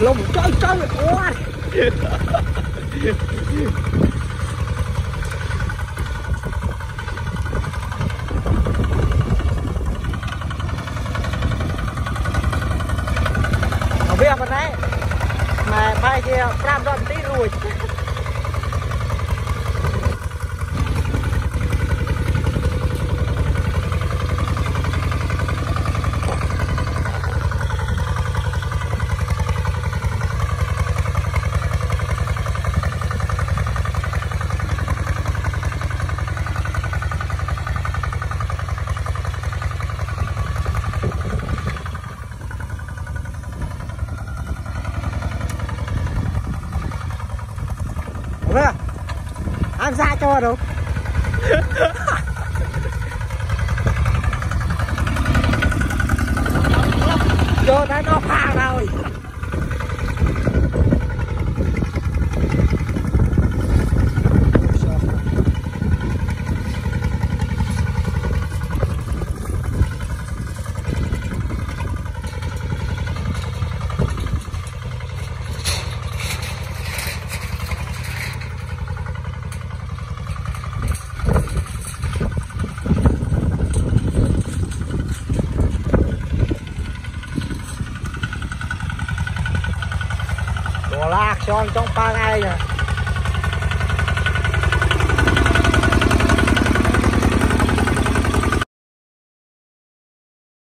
lồng chơi chơi ôi không biết bên đấy mà bay kia pram rồi tí rồi ra. Ăn ra cho đâu. bỏ lạc son trong ba ngày rồi